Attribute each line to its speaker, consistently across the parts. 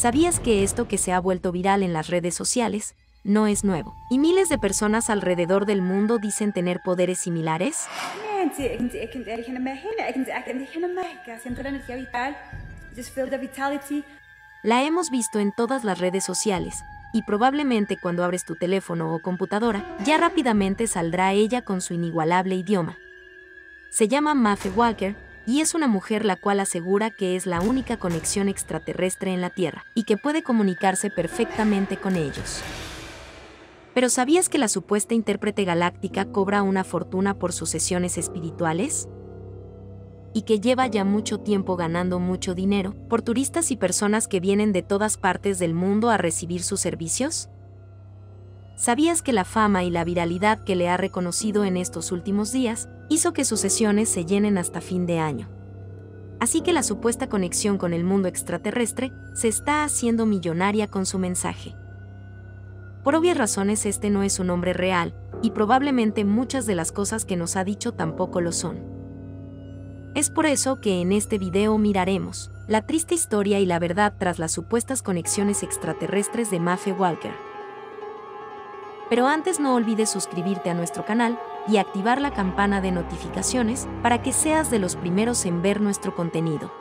Speaker 1: ¿Sabías que esto que se ha vuelto viral en las redes sociales no es nuevo? Y miles de personas alrededor del mundo dicen tener poderes similares. La hemos visto en todas las redes sociales, y probablemente cuando abres tu teléfono o computadora, ya rápidamente saldrá ella con su inigualable idioma. Se llama Mafe Walker y es una mujer la cual asegura que es la única conexión extraterrestre en la Tierra y que puede comunicarse perfectamente con ellos. Pero ¿sabías que la supuesta intérprete galáctica cobra una fortuna por sus sesiones espirituales? Y que lleva ya mucho tiempo ganando mucho dinero por turistas y personas que vienen de todas partes del mundo a recibir sus servicios? ¿Sabías que la fama y la viralidad que le ha reconocido en estos últimos días hizo que sus sesiones se llenen hasta fin de año? Así que la supuesta conexión con el mundo extraterrestre se está haciendo millonaria con su mensaje. Por obvias razones este no es un hombre real, y probablemente muchas de las cosas que nos ha dicho tampoco lo son. Es por eso que en este video miraremos la triste historia y la verdad tras las supuestas conexiones extraterrestres de Mafe Walker. Pero antes no olvides suscribirte a nuestro canal y activar la campana de notificaciones para que seas de los primeros en ver nuestro contenido.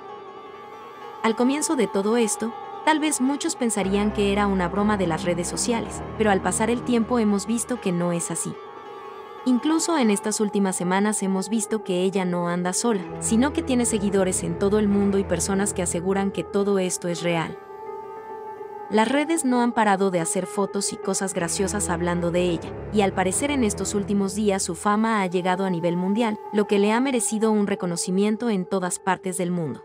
Speaker 1: Al comienzo de todo esto, tal vez muchos pensarían que era una broma de las redes sociales, pero al pasar el tiempo hemos visto que no es así. Incluso en estas últimas semanas hemos visto que ella no anda sola, sino que tiene seguidores en todo el mundo y personas que aseguran que todo esto es real. Las redes no han parado de hacer fotos y cosas graciosas hablando de ella, y al parecer en estos últimos días su fama ha llegado a nivel mundial, lo que le ha merecido un reconocimiento en todas partes del mundo.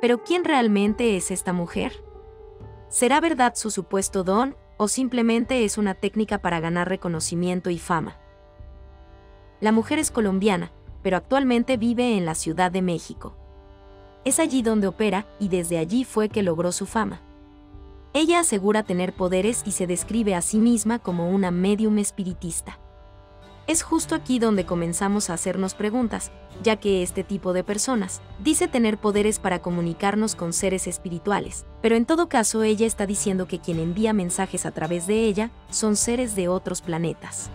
Speaker 1: Pero ¿quién realmente es esta mujer? ¿Será verdad su supuesto don o simplemente es una técnica para ganar reconocimiento y fama? La mujer es colombiana, pero actualmente vive en la Ciudad de México. Es allí donde opera y desde allí fue que logró su fama. Ella asegura tener poderes y se describe a sí misma como una medium espiritista. Es justo aquí donde comenzamos a hacernos preguntas, ya que este tipo de personas dice tener poderes para comunicarnos con seres espirituales, pero en todo caso ella está diciendo que quien envía mensajes a través de ella son seres de otros planetas.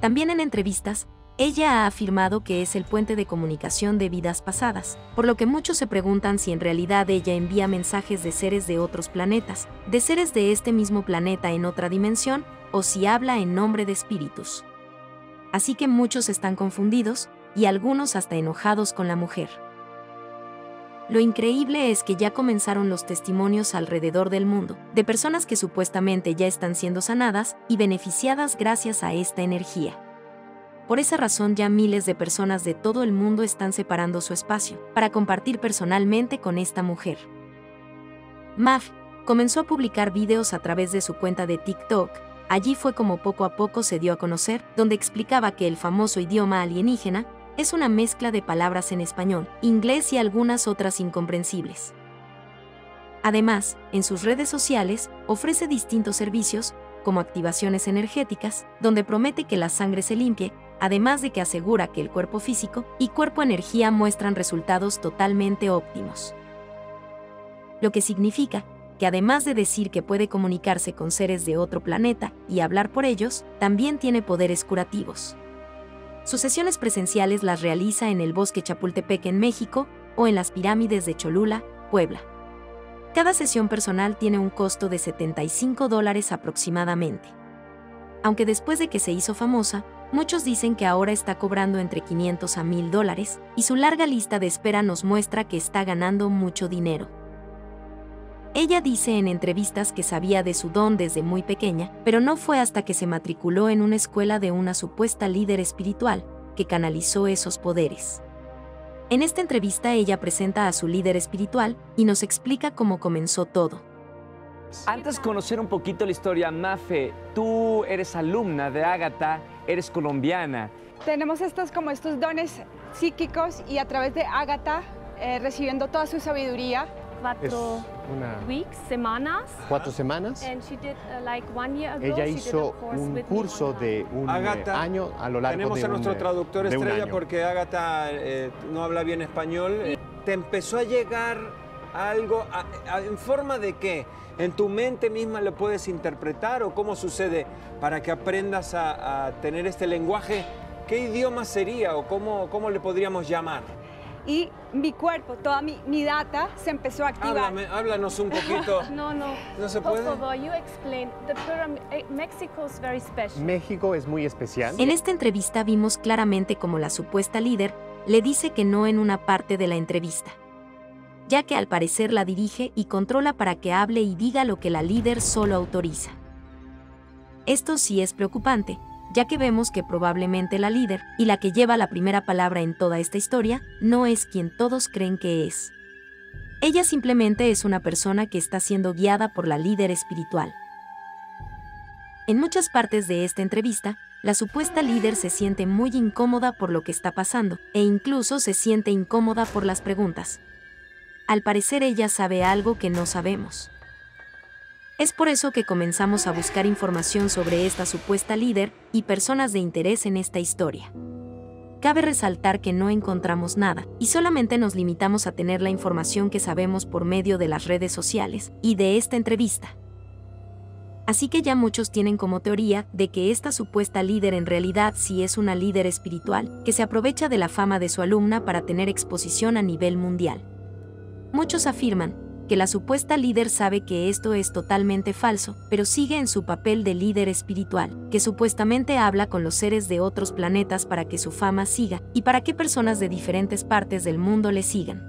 Speaker 1: También en entrevistas, ella ha afirmado que es el puente de comunicación de vidas pasadas, por lo que muchos se preguntan si en realidad ella envía mensajes de seres de otros planetas, de seres de este mismo planeta en otra dimensión, o si habla en nombre de espíritus. Así que muchos están confundidos, y algunos hasta enojados con la mujer. Lo increíble es que ya comenzaron los testimonios alrededor del mundo, de personas que supuestamente ya están siendo sanadas y beneficiadas gracias a esta energía. Por esa razón ya miles de personas de todo el mundo están separando su espacio para compartir personalmente con esta mujer. Maf comenzó a publicar videos a través de su cuenta de TikTok. Allí fue como poco a poco se dio a conocer, donde explicaba que el famoso idioma alienígena es una mezcla de palabras en español, inglés y algunas otras incomprensibles. Además, en sus redes sociales ofrece distintos servicios, como activaciones energéticas, donde promete que la sangre se limpie además de que asegura que el cuerpo físico y cuerpo energía muestran resultados totalmente óptimos. Lo que significa que además de decir que puede comunicarse con seres de otro planeta y hablar por ellos, también tiene poderes curativos. Sus sesiones presenciales las realiza en el bosque Chapultepec en México o en las pirámides de Cholula, Puebla. Cada sesión personal tiene un costo de 75 dólares aproximadamente. Aunque después de que se hizo famosa, Muchos dicen que ahora está cobrando entre 500 a 1000 dólares, y su larga lista de espera nos muestra que está ganando mucho dinero. Ella dice en entrevistas que sabía de su don desde muy pequeña, pero no fue hasta que se matriculó en una escuela de una supuesta líder espiritual que canalizó esos poderes. En esta entrevista ella presenta a su líder espiritual y nos explica cómo comenzó todo.
Speaker 2: Antes de conocer un poquito la historia, Mafe, tú eres alumna de Ágata, eres colombiana.
Speaker 3: Tenemos estos como estos dones psíquicos y a través de Ágata, eh, recibiendo toda su sabiduría.
Speaker 4: Cuatro
Speaker 5: weeks, semanas.
Speaker 4: Cuatro semanas.
Speaker 5: Uh,
Speaker 4: Ella hizo un curso de un eh, año a lo largo
Speaker 6: tenemos
Speaker 4: de
Speaker 6: a nuestro
Speaker 4: eh,
Speaker 6: traductor estrella porque Ágata no habla bien español. ¿Te empezó a llegar algo, ¿en forma de qué? ¿En tu mente misma lo puedes interpretar o cómo sucede para que aprendas a, tener este lenguaje? ¿Qué idioma sería o cómo, cómo le podríamos llamar?
Speaker 3: y mi cuerpo, toda mi, mi data se empezó a activar.
Speaker 6: Háblame, háblanos un poquito.
Speaker 5: no, no.
Speaker 6: ¿No se puede?
Speaker 5: Por favor, you explain. The eh, Mexico is very special.
Speaker 4: México es muy especial.
Speaker 1: En esta entrevista vimos claramente como la supuesta líder le dice que no en una parte de la entrevista, ya que al parecer la dirige y controla para que hable y diga lo que la líder solo autoriza. Esto sí es preocupante, ya que vemos que probablemente la líder, y la que lleva la primera palabra en toda esta historia, no es quien todos creen que es. Ella simplemente es una persona que está siendo guiada por la líder espiritual. En muchas partes de esta entrevista, la supuesta líder se siente muy incómoda por lo que está pasando, e incluso se siente incómoda por las preguntas. Al parecer ella sabe algo que no sabemos. Es por eso que comenzamos a buscar información sobre esta supuesta líder y personas de interés en esta historia. Cabe resaltar que no encontramos nada, y solamente nos limitamos a tener la información que sabemos por medio de las redes sociales y de esta entrevista. Así que ya muchos tienen como teoría de que esta supuesta líder en realidad sí es una líder espiritual, que se aprovecha de la fama de su alumna para tener exposición a nivel mundial. Muchos afirman que la supuesta líder sabe que esto es totalmente falso, pero sigue en su papel de líder espiritual, que supuestamente habla con los seres de otros planetas para que su fama siga y para que personas de diferentes partes del mundo le sigan.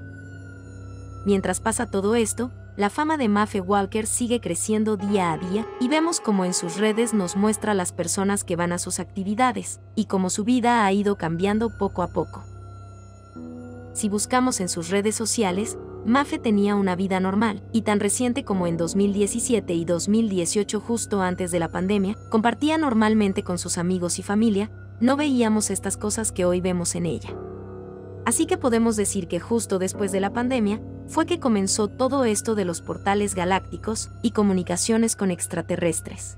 Speaker 1: Mientras pasa todo esto, la fama de Maffe Walker sigue creciendo día a día y vemos como en sus redes nos muestra las personas que van a sus actividades y cómo su vida ha ido cambiando poco a poco. Si buscamos en sus redes sociales, Mafe tenía una vida normal, y tan reciente como en 2017 y 2018 justo antes de la pandemia, compartía normalmente con sus amigos y familia, no veíamos estas cosas que hoy vemos en ella. Así que podemos decir que justo después de la pandemia, fue que comenzó todo esto de los portales galácticos y comunicaciones con extraterrestres.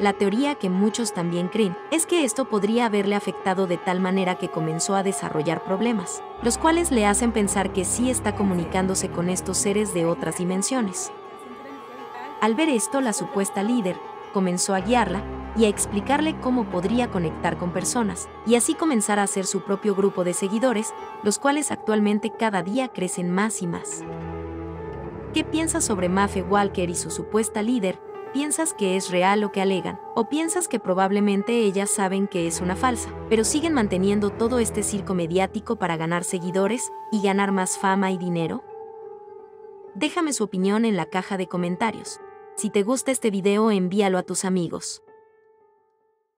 Speaker 1: La teoría que muchos también creen es que esto podría haberle afectado de tal manera que comenzó a desarrollar problemas, los cuales le hacen pensar que sí está comunicándose con estos seres de otras dimensiones. Al ver esto, la supuesta líder comenzó a guiarla y a explicarle cómo podría conectar con personas, y así comenzar a hacer su propio grupo de seguidores, los cuales actualmente cada día crecen más y más. ¿Qué piensas sobre Maffe Walker y su supuesta líder piensas que es real lo que alegan, o piensas que probablemente ellas saben que es una falsa, pero siguen manteniendo todo este circo mediático para ganar seguidores y ganar más fama y dinero? Déjame su opinión en la caja de comentarios. Si te gusta este video envíalo a tus amigos.